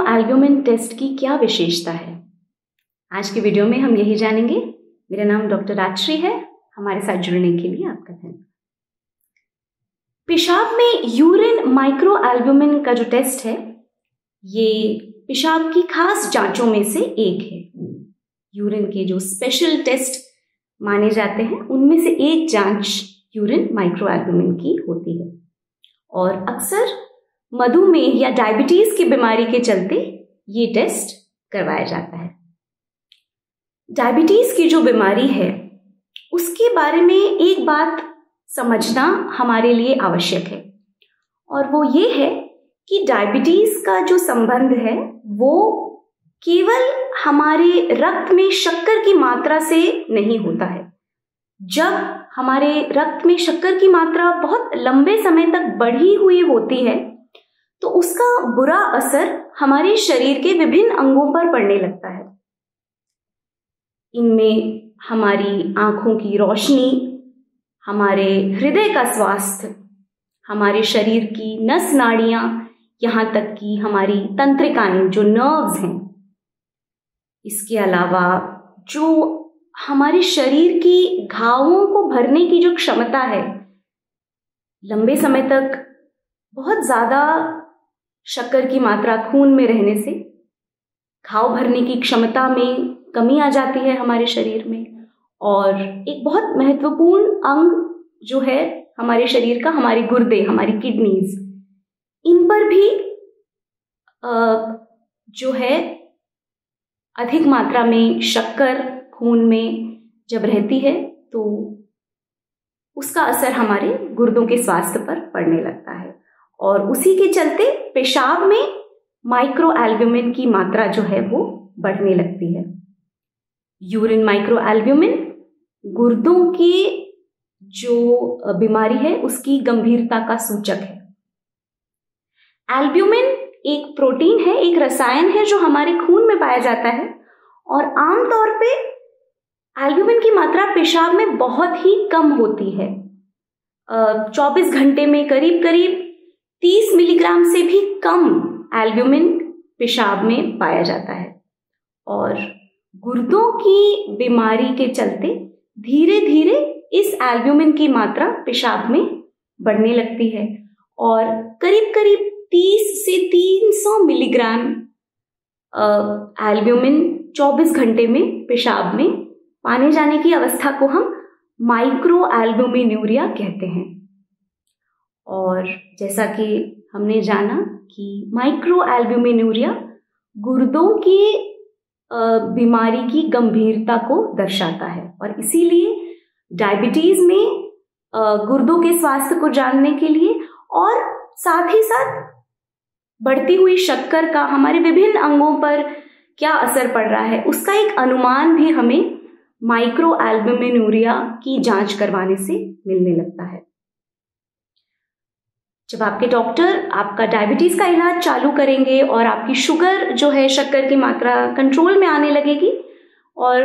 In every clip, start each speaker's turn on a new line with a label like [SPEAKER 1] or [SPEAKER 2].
[SPEAKER 1] Albumin test की क्या विशेषता है? आज की वीडियो में हम यही जानेंगे। मेरा नाम डॉक्टर राजश्री है। हमारे साथ जुड़ने के लिए आपका धन्यवाद। पेशाब में यूरिन माइक्रो एल्ब्यूमिन का जो टेस्ट है, ये पेशाब की खास जांचों में से एक है। यूरिन के जो स्पेशल टेस्ट माने जाते हैं, उनमें से एक जाँच यूरिन माइक्रो एल्ब्यूमिन की होती है। और अक्सर मधुमेह या डायबिटीज़ की बीमारी के चलते ये टेस्ट करवाया जाता है। डायबिटीज़ की जो बीमारी है, उसके बारे में एक बात समझना हमारे लिए आवश्यक है। और वो ये है कि डायबिटीज़ का जो संबंध है, वो केवल हमारे रक्त में शक्कर की मात्रा से नहीं होता है। जब हमारे रक्त में शक्कर की मात्रा बहुत लंबे समय तक बढ़ी हुई होती है तो उसका बुरा असर हमारे शरीर के विभिन्न अंगों पर पड़ने लगता है। इनमें हमारी आँखों की रोशनी, हमारे हृदय का स्वास्थ्य, हमारे शरीर की नस नाड़ियाँ, यहाँ तक कि हमारी तंत्रिकाएँ जो नर्व्स हैं। इसके अलावा जो हमारे शरीर की घावों को भरने की जो क्षमता है, लंबे समय तक बहुत ज़्यादा शक्कर की मात्रा खून में रहने से घाव भरने की क्षमता में कमी आ जाती है हमारे शरीर में। और एक बहुत महत्वपूर्ण अंग जो है हमारे शरीर का, हमारे गुर्दे, हमारी किडनीज, इन पर भी जो है, अधिक मात्रा में शक्कर खून में जब रहती है तो उसका असर हमारे गुर्दों के स्वास्थ्य पर पड़ने लगता है। और उसी के चलते पेशाब में माइक्रो एल्ब्यूमिन की मात्रा जो है वो बढ़ने लगती है। यूरिन माइक्रो एल्ब्यूमिन गुर्दों की जो बीमारी है, उसकी गंभीरता का सूचक है। एल्ब्यूमिन एक प्रोटीन है, एक रसायन है जो हमारे खून में पाया जाता है और आमतौर पे एल्ब्यूमिन की मात्रा पेशाब में बहुत ही कम होती है। चौबीस घंटे में करीब करीब तीस मिलीग्राम से भी कम एल्ब्यूमिन पेशाब में पाया जाता है। और गुर्दों की बीमारी के चलते धीरे धीरे इस एल्ब्यूमिन की मात्रा पेशाब में बढ़ने लगती है और करीब करीब 30 से 300 मिलीग्राम एल्ब्यूमिन 24 घंटे में पेशाब में पाने जाने की अवस्था को हम माइक्रो एल्ब्यूमिन्यूरिया कहते हैं। और जैसा कि हमने जाना कि माइक्रो एल्ब्यूमिन्यूरिया गुर्दों की बीमारी की गंभीरता को दर्शाता है। और इसीलिए डायबिटीज़ में गुर्दों के स्वास्थ्य को जानने के लिए और साथ ही साथ बढ़ती हुई शक्कर का हमारे विभिन्न अंगों पर क्या असर पड़ रहा है, उसका एक अनुमान भी हमें माइक्रो एल्बमिनूरिया की जाँच करवाने से मिलने लगता है। जब आपके डॉक्टर आपका डायबिटीज़ का इलाज चालू करेंगे और आपकी शुगर जो है, शक्कर की मात्रा कंट्रोल में आने लगेगी और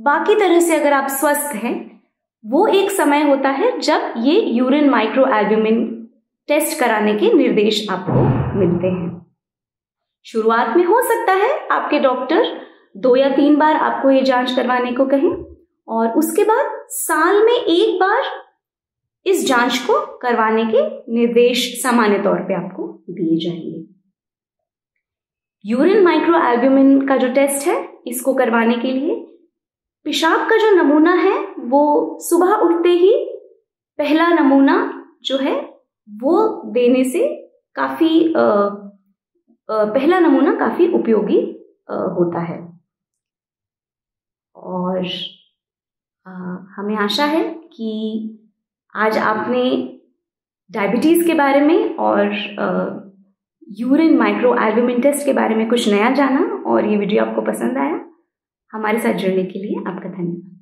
[SPEAKER 1] बाकी तरह से अगर आप स्वस्थ हैं, वो एक समय होता है जब ये यूरिन माइक्रो एल्ब्यूमिन टेस्ट कराने के निर्देश आपको मिलते हैं। शुरुआत में हो सकता है आपके डॉक्टर दो या तीन बार आपको ये जाँच करवाने को कहें और उसके बाद साल में एक बार इस जाँच को करवाने के निर्देश सामान्य तौर पे आपको दिए जाएँगे। यूरिन माइक्रो एल्ब्यूमिन का जो टेस्ट है इसको करवाने के लिए पेशाब का जो नमूना है वो सुबह उठते ही पहला नमूना जो है वो देने से काफ़ी आ, आ, पहला नमूना काफ़ी उपयोगी होता है। और आ, हमें आशा है कि आज आपने डायबिटीज़ के बारे में और यूरिन माइक्रो एल्बुमिन टेस्ट के बारे में कुछ नया जाना और ये वीडियो आपको पसंद आया, हमारे साथ जुड़ने के लिए आपका धन्यवाद।